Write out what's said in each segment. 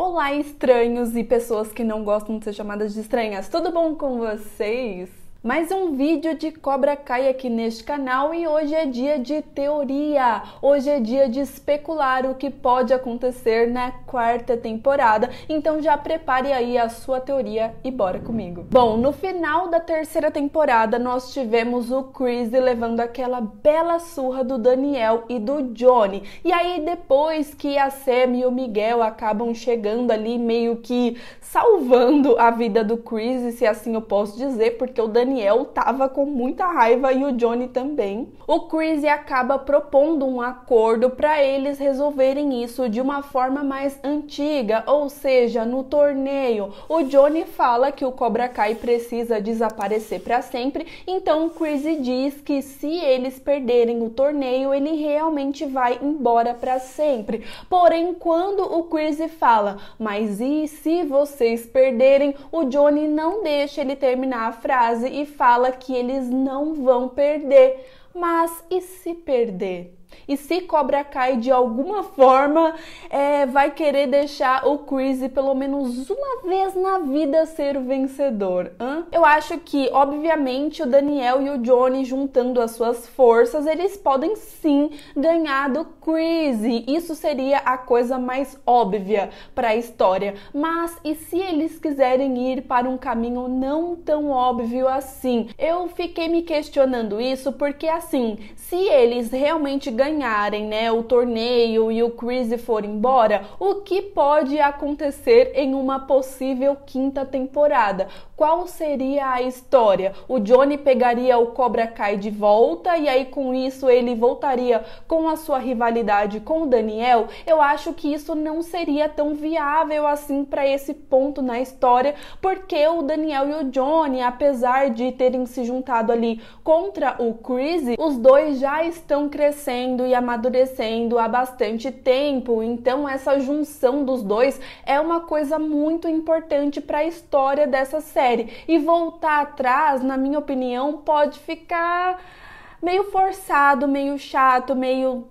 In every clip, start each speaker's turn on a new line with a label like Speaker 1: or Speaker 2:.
Speaker 1: Olá, estranhos e pessoas que não gostam de ser chamadas de estranhas. Tudo bom com vocês? Mais um vídeo de Cobra Kai aqui neste canal e hoje é dia de teoria. Hoje é dia de especular o que pode acontecer na quarta temporada. Então já prepare aí a sua teoria e bora comigo. Bom, no final da terceira temporada nós tivemos o Chris levando aquela bela surra do Daniel e do Johnny. E aí depois que a Sam e o Miguel acabam chegando ali meio que salvando a vida do Chris, se assim eu posso dizer, porque o Daniel Daniel tava com muita raiva e o Johnny também. O Chris acaba propondo um acordo para eles resolverem isso de uma forma mais antiga, ou seja, no torneio. O Johnny fala que o Cobra Kai precisa desaparecer para sempre, então o Chris diz que se eles perderem o torneio, ele realmente vai embora para sempre. Porém, quando o Chris fala, mas e se vocês perderem, o Johnny não deixa ele terminar a frase e fala que eles não vão perder. Mas e se perder? E se Cobra Kai de alguma forma é, vai querer deixar o Chris pelo menos uma vez na vida ser o vencedor? Hã? Eu acho que, obviamente, o Daniel e o Johnny juntando as suas forças, eles podem sim ganhar do Chris. Isso seria a coisa mais óbvia para a história. Mas e se eles quiserem ir para um caminho não tão óbvio assim? Eu fiquei me questionando isso porque assim, se eles realmente ganharem, né, o torneio e o Chris for embora, o que pode acontecer em uma possível quinta temporada? Qual seria a história? O Johnny pegaria o Cobra Kai de volta e aí com isso ele voltaria com a sua rivalidade com o Daniel? Eu acho que isso não seria tão viável assim para esse ponto na história, porque o Daniel e o Johnny, apesar de terem se juntado ali contra o Chris, os dois já estão crescendo e amadurecendo há bastante tempo. Então essa junção dos dois é uma coisa muito importante para a história dessa série série. E voltar atrás, na minha opinião, pode ficar meio forçado, meio chato, meio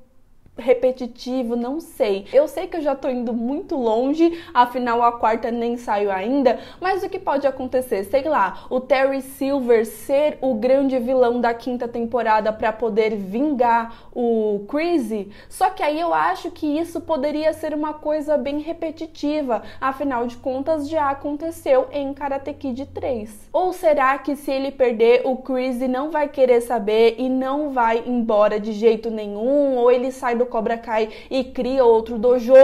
Speaker 1: repetitivo, não sei. Eu sei que eu já tô indo muito longe, afinal a quarta nem saiu ainda, mas o que pode acontecer? Sei lá, o Terry Silver ser o grande vilão da quinta temporada para poder vingar o Crazy. Só que aí eu acho que isso poderia ser uma coisa bem repetitiva, afinal de contas já aconteceu em Karate Kid 3. Ou será que se ele perder, o Crazy não vai querer saber e não vai embora de jeito nenhum, ou ele sai do Cobra Kai e cria outro dojo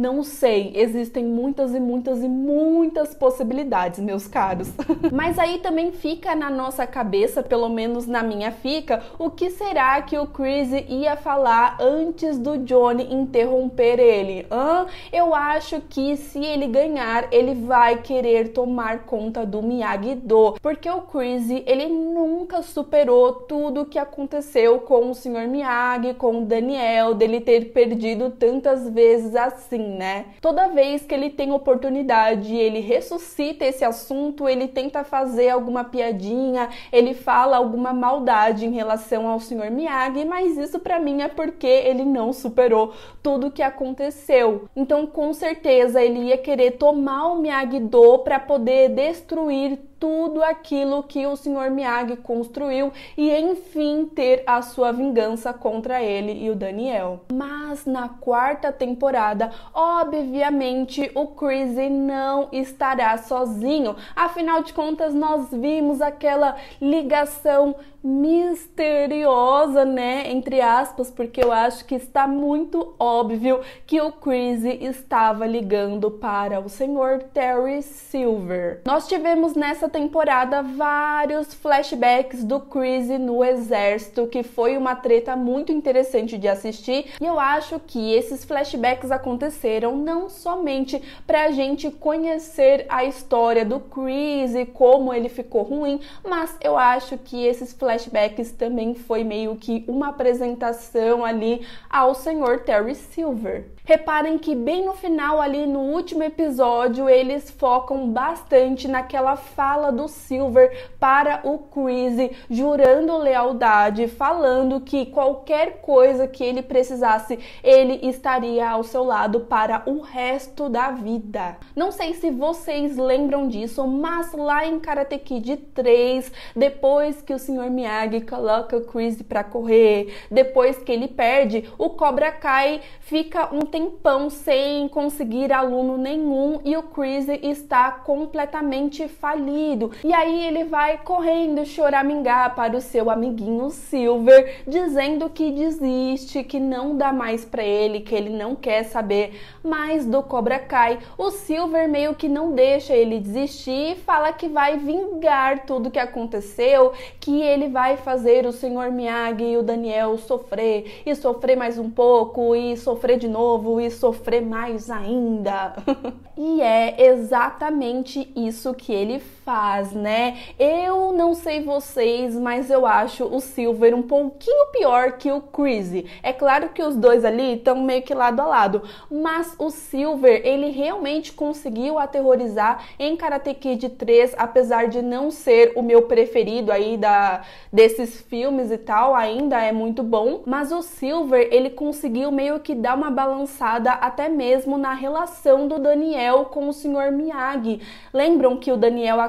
Speaker 1: não sei, existem muitas e muitas e muitas possibilidades, meus caros. Mas aí também fica na nossa cabeça, pelo menos na minha fica, o que será que o Chris ia falar antes do Johnny interromper ele? Hã? Eu acho que se ele ganhar, ele vai querer tomar conta do Miyagi-Do, porque o Chris, ele nunca superou tudo o que aconteceu com o Sr. Miyagi, com o Daniel, dele ter perdido tantas vezes assim né? Toda vez que ele tem oportunidade, ele ressuscita esse assunto, ele tenta fazer alguma piadinha, ele fala alguma maldade em relação ao Sr. Miyagi, mas isso para mim é porque ele não superou tudo o que aconteceu. Então, com certeza, ele ia querer tomar o Miyagi-Do para poder destruir tudo aquilo que o Sr. Miyagi construiu e enfim ter a sua vingança contra ele e o Daniel. Mas na quarta temporada, obviamente, o Chris não estará sozinho. Afinal de contas, nós vimos aquela ligação misteriosa, né, entre aspas, porque eu acho que está muito óbvio que o Chris estava ligando para o senhor Terry Silver. Nós tivemos nessa temporada vários flashbacks do Chris no exército, que foi uma treta muito interessante de assistir, e eu acho que esses flashbacks aconteceram não somente para a gente conhecer a história do Chris e como ele ficou ruim, mas eu acho que esses flashbacks flashbacks também foi meio que uma apresentação ali ao senhor Terry Silver. Reparem que bem no final, ali no último episódio, eles focam bastante naquela fala do Silver para o Chris, jurando lealdade, falando que qualquer coisa que ele precisasse, ele estaria ao seu lado para o resto da vida. Não sei se vocês lembram disso, mas lá em Karate Kid 3, depois que o Sr. Miyagi coloca o Chris para correr, depois que ele perde, o Cobra Kai fica um tempão sem conseguir aluno nenhum e o Chris está completamente falido. E aí ele vai correndo choramingar para o seu amiguinho Silver, dizendo que desiste, que não dá mais para ele, que ele não quer saber mais do Cobra Kai. O Silver meio que não deixa ele desistir e fala que vai vingar tudo que aconteceu, que ele vai fazer o Sr. Miyagi e o Daniel sofrer e sofrer mais um pouco e sofrer de novo e sofrer mais ainda. e é exatamente isso que ele faz, né? Eu não sei vocês, mas eu acho o Silver um pouquinho pior que o Chris. É claro que os dois ali estão meio que lado a lado, mas o Silver, ele realmente conseguiu aterrorizar em Karate Kid 3, apesar de não ser o meu preferido aí da desses filmes e tal, ainda é muito bom, mas o Silver, ele conseguiu meio que dar uma balançada até mesmo na relação do Daniel com o Sr. Miyagi. Lembram que o Daniel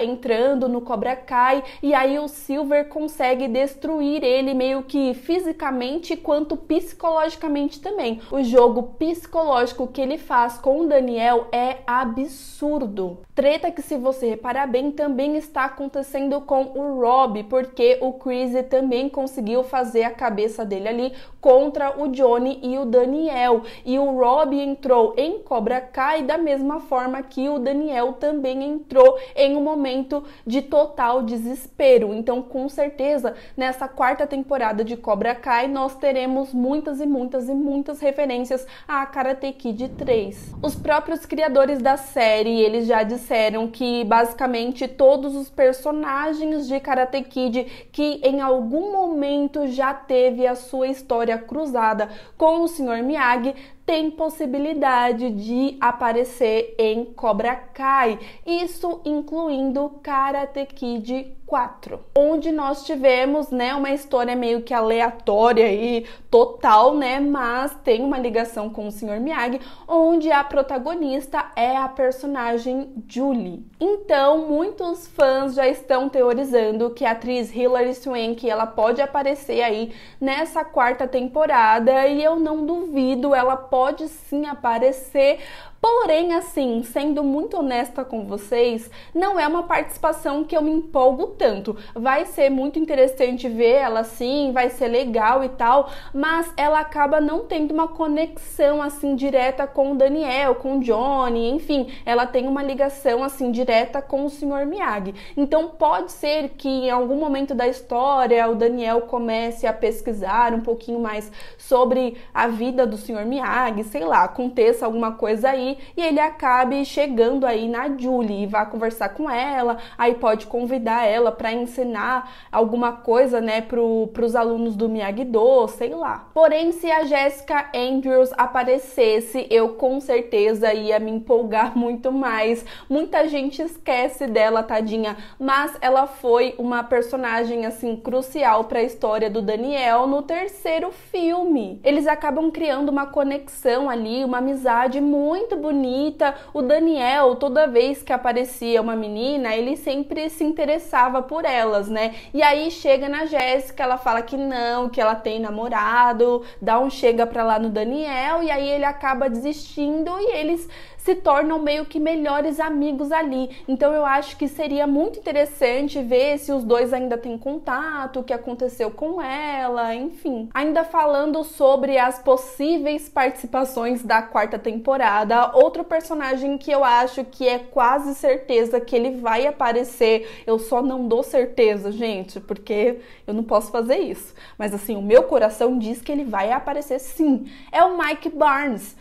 Speaker 1: entrando no Cobra Kai e aí o Silver consegue destruir ele meio que fisicamente quanto psicologicamente também. O jogo psicológico que ele faz com o Daniel é absurdo. Treta que se você reparar bem também está acontecendo com o Rob, porque o Chris também conseguiu fazer a cabeça dele ali contra o Johnny e o Daniel. E o Rob entrou em Cobra Kai da mesma forma que o Daniel também entrou em um momento de total desespero. Então, com certeza, nessa quarta temporada de Cobra Kai, nós teremos muitas e muitas e muitas referências a Karate Kid 3. Os próprios criadores da série, eles já disseram que basicamente todos os personagens de Karate Kid que em algum momento já teve a sua história cruzada com o Sr. Miyagi tem possibilidade de aparecer em Cobra Kai, isso incluindo Karate Kid 4, onde nós tivemos, né, uma história meio que aleatória e total, né, mas tem uma ligação com o Sr. Miyagi, onde a protagonista é a personagem Julie. Então, muitos fãs já estão teorizando que a atriz Hilary Swank, ela pode aparecer aí nessa quarta temporada e eu não duvido, ela pode sim aparecer Porém, assim, sendo muito honesta com vocês, não é uma participação que eu me empolgo tanto. Vai ser muito interessante ver ela assim, vai ser legal e tal, mas ela acaba não tendo uma conexão assim direta com o Daniel, com o Johnny, enfim, ela tem uma ligação assim direta com o Sr. Miyagi. Então pode ser que em algum momento da história o Daniel comece a pesquisar um pouquinho mais sobre a vida do Sr. Miyagi, sei lá, aconteça alguma coisa aí e ele acabe chegando aí na Julie e vá conversar com ela, aí pode convidar ela para ensinar alguma coisa, né, pro, pros alunos do Miyagi-Do, sei lá. Porém, se a Jessica Andrews aparecesse, eu com certeza ia me empolgar muito mais. Muita gente esquece dela, tadinha, mas ela foi uma personagem assim crucial para a história do Daniel no terceiro filme. Eles acabam criando uma conexão ali, uma amizade muito bonita. O Daniel, toda vez que aparecia uma menina, ele sempre se interessava por elas, né? E aí chega na Jéssica, ela fala que não, que ela tem namorado, dá um chega pra lá no Daniel e aí ele acaba desistindo e eles se tornam meio que melhores amigos ali. Então eu acho que seria muito interessante ver se os dois ainda têm contato, o que aconteceu com ela, enfim. Ainda falando sobre as possíveis participações da quarta temporada, outro personagem que eu acho que é quase certeza que ele vai aparecer, eu só não dou certeza, gente, porque eu não posso fazer isso. Mas assim, o meu coração diz que ele vai aparecer sim. É o Mike Barnes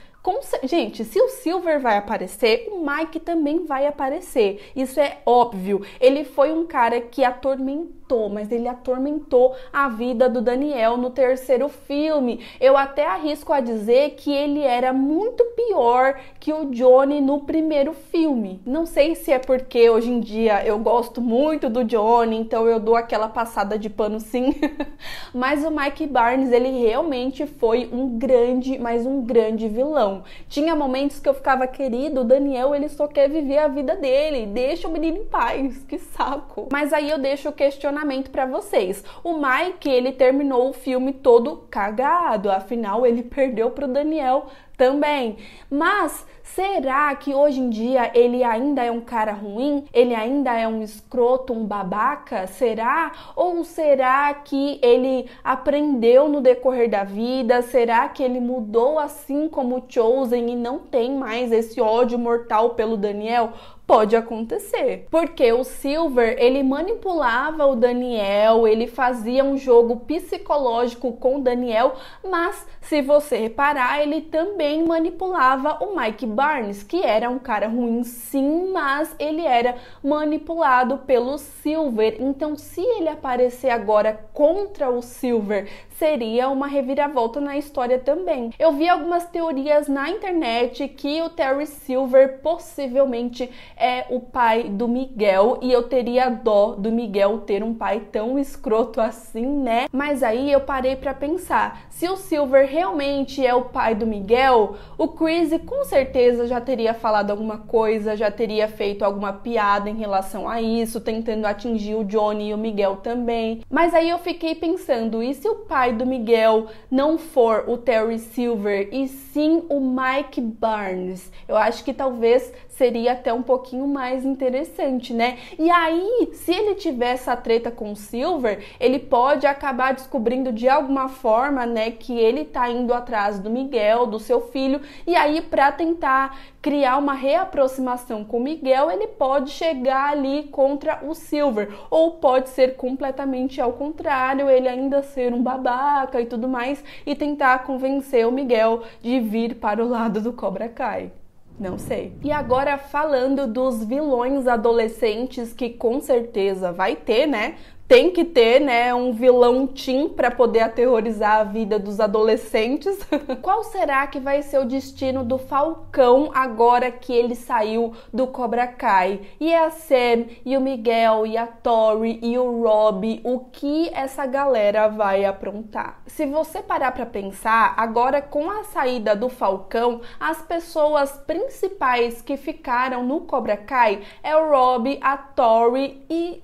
Speaker 1: gente, se o Silver vai aparecer, o Mike também vai aparecer. Isso é óbvio. Ele foi um cara que atormentou mas ele atormentou a vida do Daniel no terceiro filme. Eu até arrisco a dizer que ele era muito pior que o Johnny no primeiro filme. Não sei se é porque hoje em dia eu gosto muito do Johnny, então eu dou aquela passada de pano sim. mas o Mike Barnes, ele realmente foi um grande, mas um grande vilão. Tinha momentos que eu ficava querido, o Daniel, ele só quer viver a vida dele, deixa o menino em paz, que saco. Mas aí eu deixo o questionamento para vocês. O Mike, ele terminou o filme todo cagado, afinal ele perdeu pro Daniel também. Mas será que hoje em dia ele ainda é um cara ruim? Ele ainda é um escroto, um babaca? Será? Ou será que ele aprendeu no decorrer da vida? Será que ele mudou assim como Chosen e não tem mais esse ódio mortal pelo Daniel? Pode acontecer, porque o Silver ele manipulava o Daniel, ele fazia um jogo psicológico com o Daniel, mas se você reparar, ele também manipulava o Mike Barnes, que era um cara ruim sim, mas ele era manipulado pelo Silver. Então, se ele aparecer agora contra o Silver, seria uma reviravolta na história também. Eu vi algumas teorias na internet que o Terry Silver possivelmente é o pai do Miguel e eu teria dó do Miguel ter um pai tão escroto assim, né? Mas aí eu parei para pensar, se o Silver realmente é o pai do Miguel, o Chris com certeza já teria falado alguma coisa, já teria feito alguma piada em relação a isso, tentando atingir o Johnny e o Miguel também. Mas aí eu fiquei pensando, e se o pai do Miguel não for o Terry Silver e sim o Mike Barnes? Eu acho que talvez seria até um pouquinho mais interessante, né? E aí, se ele tiver essa treta com o Silver, ele pode acabar descobrindo de alguma forma, né, que ele tá indo atrás do Miguel, do seu filho, e aí para tentar criar uma reaproximação com o Miguel, ele pode chegar ali contra o Silver, ou pode ser completamente ao contrário, ele ainda ser um babaca e tudo mais e tentar convencer o Miguel de vir para o lado do Cobra Kai. Não sei. E agora falando dos vilões adolescentes que com certeza vai ter, né? Tem que ter, né, um vilão teen para poder aterrorizar a vida dos adolescentes. Qual será que vai ser o destino do Falcão agora que ele saiu do Cobra Kai? E a Sam, e o Miguel, e a Tori, e o Rob, o que essa galera vai aprontar? Se você parar para pensar, agora com a saída do Falcão, as pessoas principais que ficaram no Cobra Kai é o Rob, a Tori e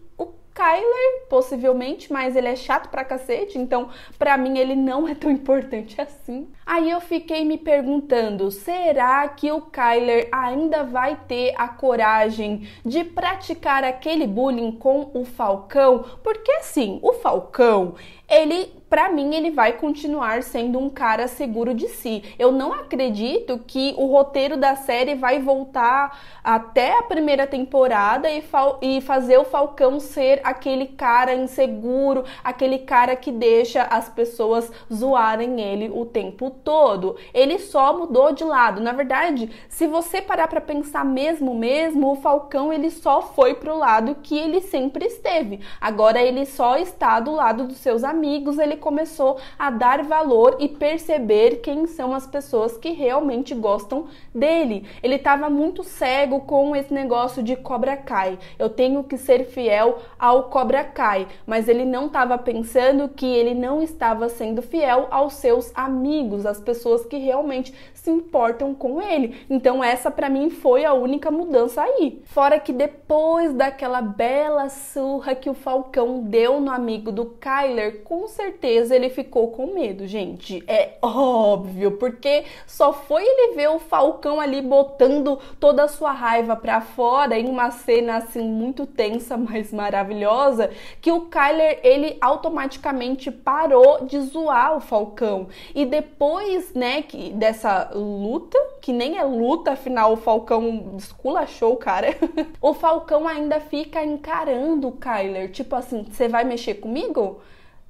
Speaker 1: Kyler, possivelmente, mas ele é chato pra cacete, então pra mim ele não é tão importante assim. Aí eu fiquei me perguntando: será que o Kyler ainda vai ter a coragem de praticar aquele bullying com o Falcão? Porque assim, o Falcão, ele para mim ele vai continuar sendo um cara seguro de si. Eu não acredito que o roteiro da série vai voltar até a primeira temporada e, e fazer o Falcão ser aquele cara inseguro, aquele cara que deixa as pessoas zoarem ele o tempo todo. Ele só mudou de lado. Na verdade, se você parar para pensar mesmo mesmo, o Falcão ele só foi pro lado que ele sempre esteve. Agora ele só está do lado dos seus amigos, ele começou a dar valor e perceber quem são as pessoas que realmente gostam dele. Ele estava muito cego com esse negócio de Cobra Kai. Eu tenho que ser fiel ao Cobra Kai, mas ele não estava pensando que ele não estava sendo fiel aos seus amigos, às pessoas que realmente se importam com ele. Então essa para mim foi a única mudança aí. Fora que depois daquela bela surra que o Falcão deu no amigo do Kyler, com certeza ele ficou com medo, gente. É óbvio, porque só foi ele ver o Falcão ali botando toda a sua raiva para fora em uma cena assim muito tensa, mas maravilhosa, que o Kyler ele automaticamente parou de zoar o Falcão. E depois, né, que dessa luta, que nem é luta, afinal o Falcão esculachou o cara. o Falcão ainda fica encarando o Kyler, tipo assim, você vai mexer comigo?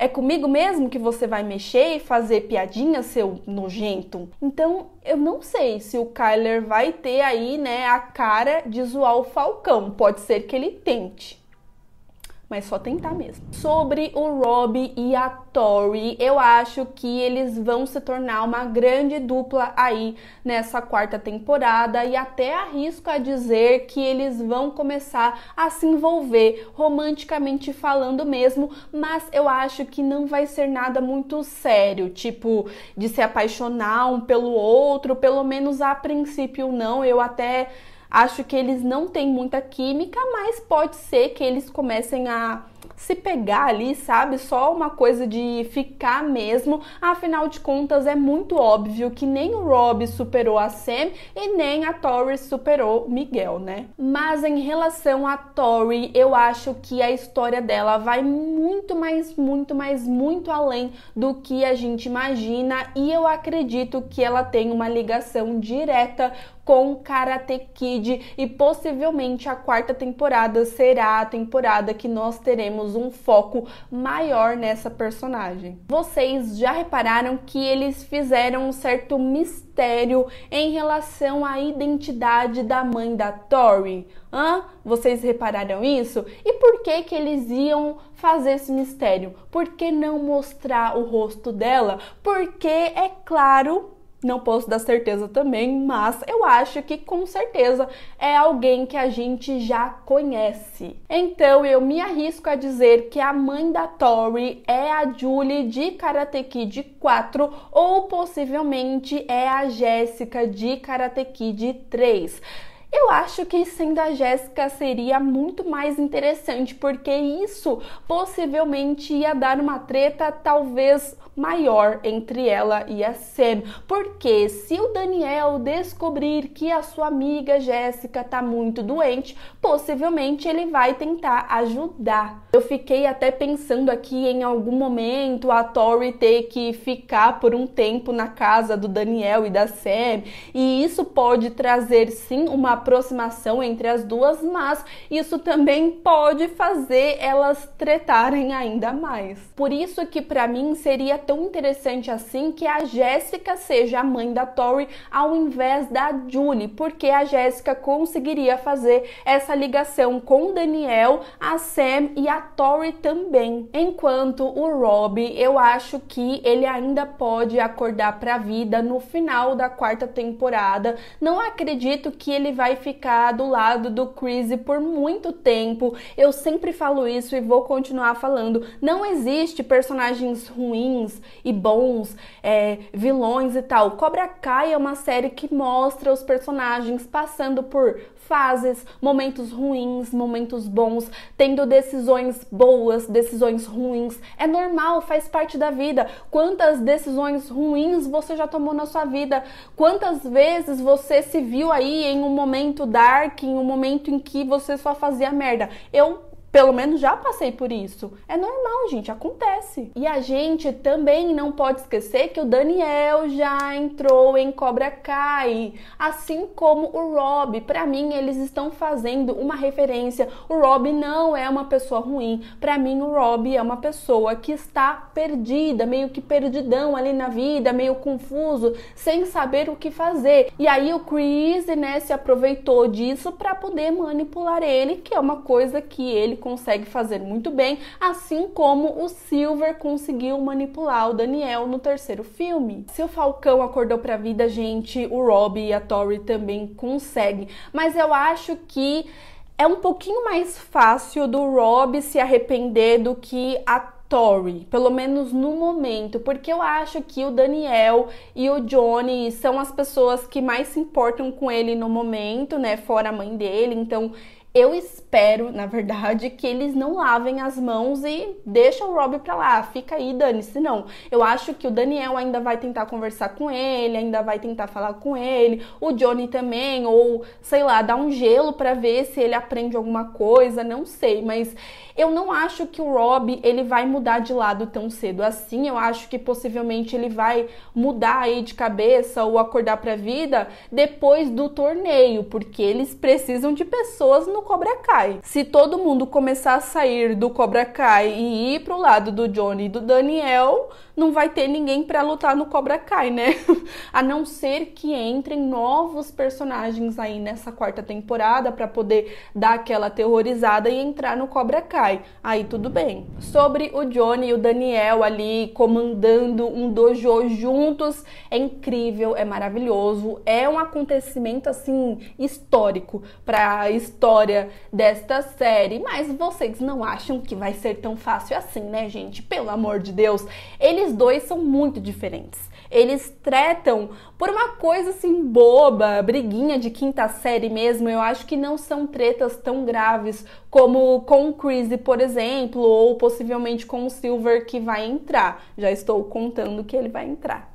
Speaker 1: É comigo mesmo que você vai mexer e fazer piadinha, seu nojento? Então, eu não sei se o Kyler vai ter aí, né, a cara de zoar o Falcão. Pode ser que ele tente mas só tentar mesmo. Sobre o Rob e a Tori, eu acho que eles vão se tornar uma grande dupla aí nessa quarta temporada e até arrisco a dizer que eles vão começar a se envolver romanticamente falando mesmo, mas eu acho que não vai ser nada muito sério, tipo de se apaixonar um pelo outro, pelo menos a princípio não. Eu até Acho que eles não têm muita química, mas pode ser que eles comecem a se pegar ali, sabe? Só uma coisa de ficar mesmo. Afinal de contas, é muito óbvio que nem o Rob superou a Sam e nem a Tori superou Miguel, né? Mas em relação a Tori, eu acho que a história dela vai muito mais, muito mais, muito além do que a gente imagina e eu acredito que ela tem uma ligação direta com Karate Kid e possivelmente a quarta temporada será a temporada que nós teremos um foco maior nessa personagem. Vocês já repararam que eles fizeram um certo mistério em relação à identidade da mãe da Tori? Hã? Vocês repararam isso? E por que que eles iam fazer esse mistério? Por que não mostrar o rosto dela? Porque é claro não posso dar certeza também, mas eu acho que com certeza é alguém que a gente já conhece. Então eu me arrisco a dizer que a mãe da Tori é a Julie de Karate Kid 4 ou possivelmente é a Jéssica de Karate Kid 3. Eu acho que sendo a Jéssica seria muito mais interessante, porque isso possivelmente ia dar uma treta talvez maior entre ela e a Sam. Porque se o Daniel descobrir que a sua amiga Jéssica tá muito doente, possivelmente ele vai tentar ajudar. Eu fiquei até pensando aqui em algum momento a Tori ter que ficar por um tempo na casa do Daniel e da Sam, e isso pode trazer sim uma aproximação entre as duas, mas isso também pode fazer elas tretarem ainda mais. Por isso que para mim seria tão interessante assim que a Jéssica seja a mãe da Tori ao invés da Julie, porque a Jéssica conseguiria fazer essa ligação com Daniel, a Sam e a Tori também. Enquanto o Rob, eu acho que ele ainda pode acordar para a vida no final da quarta temporada. Não acredito que ele vai ficar do lado do Chris por muito tempo. Eu sempre falo isso e vou continuar falando. Não existe personagens ruins e bons, é, vilões e tal. Cobra Kai é uma série que mostra os personagens passando por fases, momentos ruins, momentos bons, tendo decisões boas, decisões ruins. É normal, faz parte da vida. Quantas decisões ruins você já tomou na sua vida? Quantas vezes você se viu aí em um momento dark, em um momento em que você só fazia merda? Eu pelo menos já passei por isso. É normal, gente, acontece. E a gente também não pode esquecer que o Daniel já entrou em Cobra Kai, assim como o Rob. Para mim, eles estão fazendo uma referência. O Rob não é uma pessoa ruim. Para mim, o Rob é uma pessoa que está perdida, meio que perdidão ali na vida, meio confuso, sem saber o que fazer. E aí o Chris, né, se aproveitou disso para poder manipular ele, que é uma coisa que ele consegue fazer muito bem, assim como o Silver conseguiu manipular o Daniel no terceiro filme. Se o Falcão acordou pra vida, gente, o Robbie e a Tori também conseguem. Mas eu acho que é um pouquinho mais fácil do Rob se arrepender do que a Tori, pelo menos no momento, porque eu acho que o Daniel e o Johnny são as pessoas que mais se importam com ele no momento, né? Fora a mãe dele, então eu espero, na verdade, que eles não lavem as mãos e deixam o Rob pra lá. Fica aí, dane-se. Não. Eu acho que o Daniel ainda vai tentar conversar com ele, ainda vai tentar falar com ele. O Johnny também, ou sei lá, dar um gelo para ver se ele aprende alguma coisa. Não sei, mas eu não acho que o Rob ele vai mudar de lado tão cedo assim. Eu acho que possivelmente ele vai mudar aí de cabeça ou acordar pra vida depois do torneio, porque eles precisam de pessoas no Cobra Kai. Se todo mundo começar a sair do Cobra Kai e ir pro lado do Johnny e do Daniel, não vai ter ninguém para lutar no Cobra Kai, né? a não ser que entrem novos personagens aí nessa quarta temporada para poder dar aquela terrorizada e entrar no Cobra Kai. Aí tudo bem. Sobre o Johnny e o Daniel ali comandando um dojo juntos, é incrível, é maravilhoso, é um acontecimento assim histórico para a história desta série. Mas vocês não acham que vai ser tão fácil assim, né, gente? Pelo amor de Deus, eles eles dois são muito diferentes. Eles tretam por uma coisa assim boba, briguinha de quinta série mesmo. Eu acho que não são tretas tão graves como com o Chris, por exemplo, ou possivelmente com o Silver que vai entrar. Já estou contando que ele vai entrar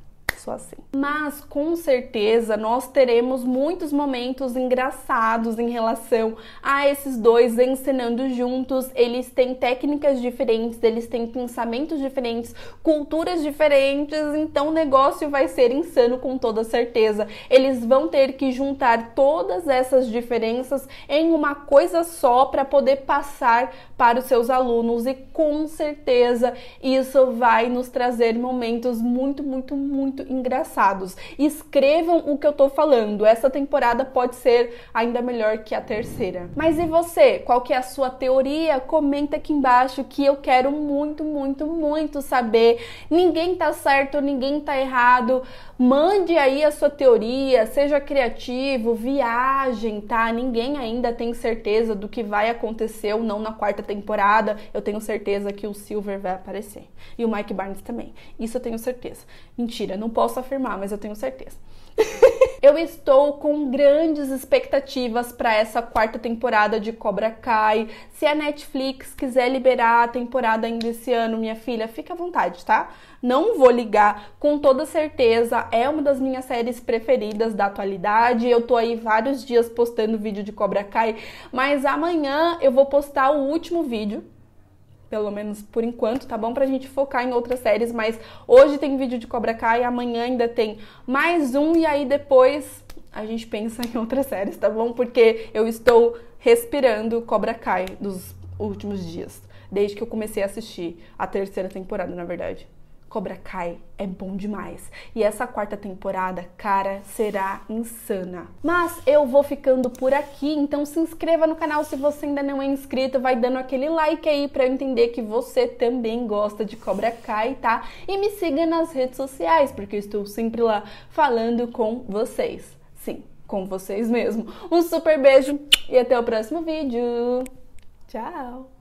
Speaker 1: assim. Mas com certeza nós teremos muitos momentos engraçados em relação a esses dois encenando juntos. Eles têm técnicas diferentes, eles têm pensamentos diferentes, culturas diferentes, então o negócio vai ser insano com toda certeza. Eles vão ter que juntar todas essas diferenças em uma coisa só para poder passar para os seus alunos e com certeza isso vai nos trazer momentos muito, muito, muito engraçados. Escrevam o que eu tô falando. Essa temporada pode ser ainda melhor que a terceira. Mas e você? Qual que é a sua teoria? Comenta aqui embaixo que eu quero muito, muito, muito saber. Ninguém tá certo, ninguém tá errado. Mande aí a sua teoria, seja criativo, viagem, tá? Ninguém ainda tem certeza do que vai acontecer ou não na quarta temporada. Eu tenho certeza que o Silver vai aparecer. E o Mike Barnes também. Isso eu tenho certeza. Mentira, não posso afirmar, mas eu tenho certeza. eu estou com grandes expectativas para essa quarta temporada de Cobra Kai. Se a Netflix quiser liberar a temporada ainda esse ano, minha filha, fica à vontade, tá? Não vou ligar, com toda certeza. É uma das minhas séries preferidas da atualidade. Eu tô aí vários dias postando vídeo de Cobra Kai, mas amanhã eu vou postar o último vídeo pelo menos por enquanto, tá bom? Pra gente focar em outras séries, mas hoje tem vídeo de Cobra Kai, amanhã ainda tem mais um e aí depois a gente pensa em outras séries, tá bom? Porque eu estou respirando Cobra Kai dos últimos dias, desde que eu comecei a assistir a terceira temporada, na verdade. Cobra Kai é bom demais. E essa quarta temporada, cara, será insana. Mas eu vou ficando por aqui, então se inscreva no canal se você ainda não é inscrito, vai dando aquele like aí para eu entender que você também gosta de Cobra Kai, tá? E me siga nas redes sociais, porque eu estou sempre lá falando com vocês. Sim, com vocês mesmo. Um super beijo e até o próximo vídeo. Tchau!